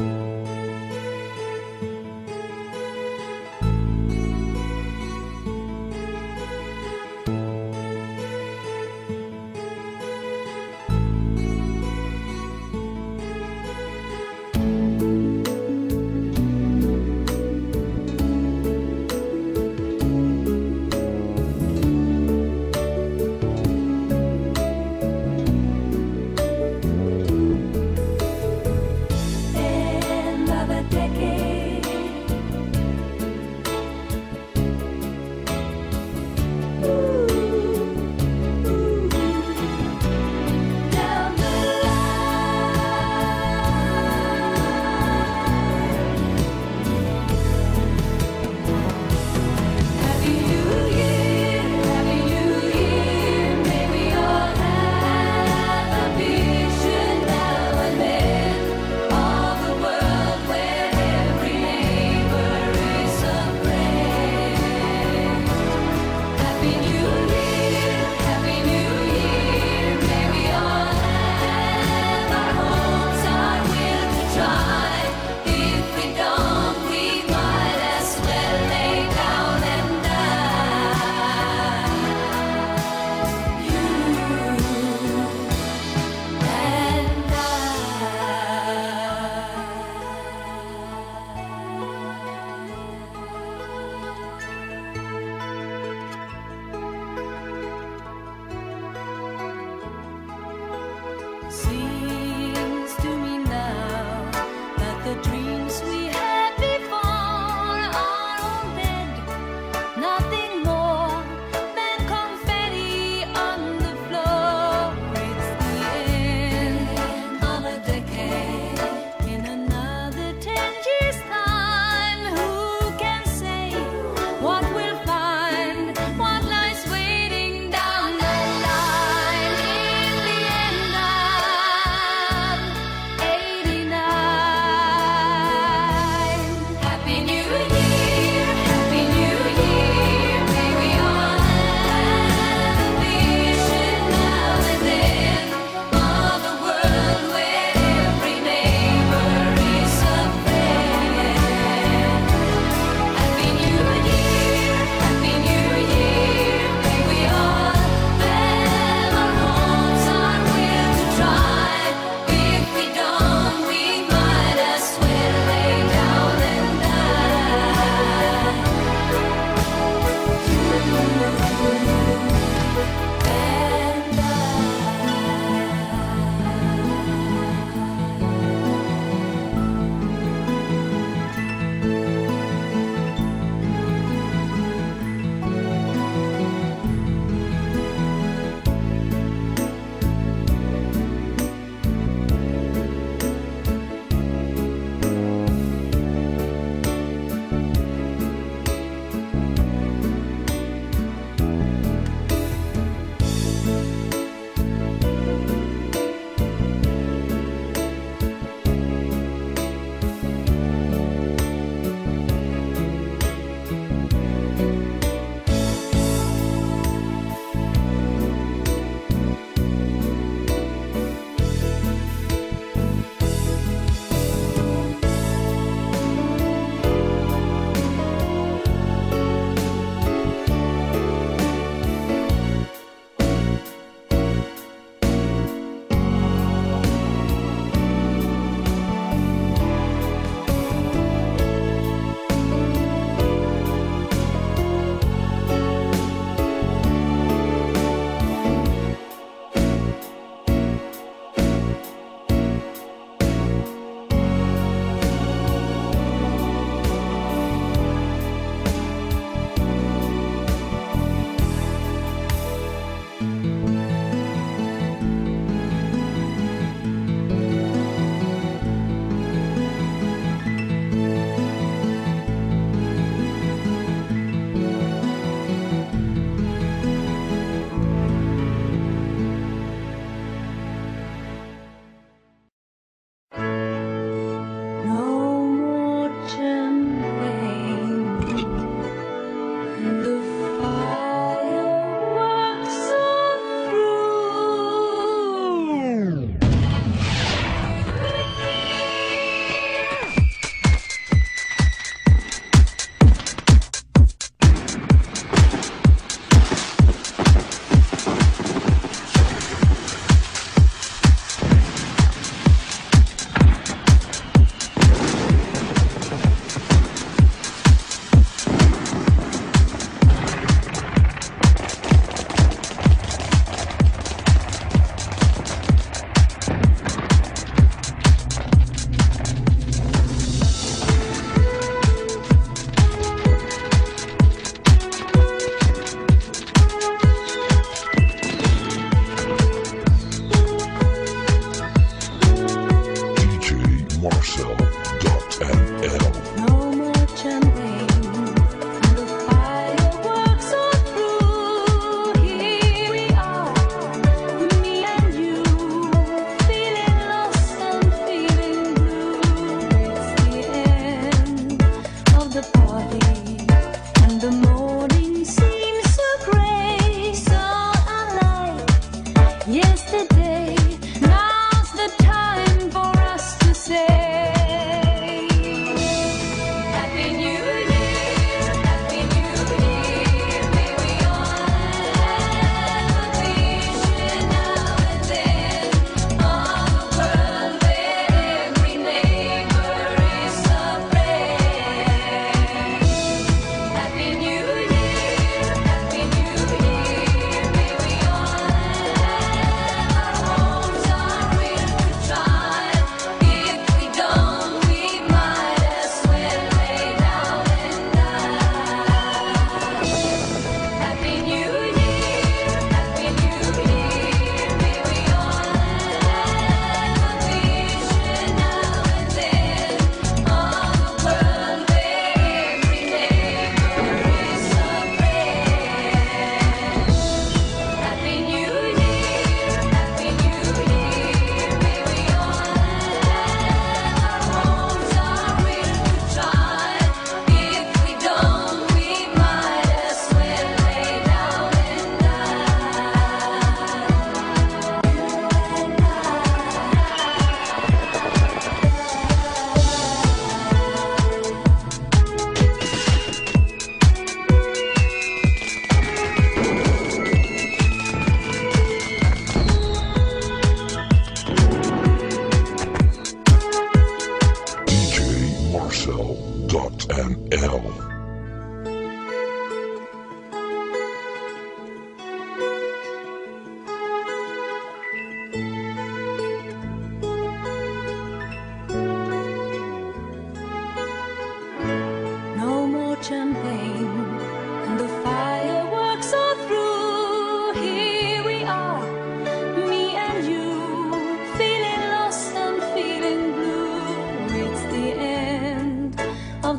End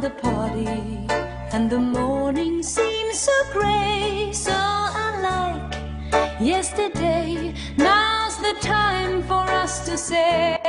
the party and the morning seems so gray, so unlike yesterday. Now's the time for us to say.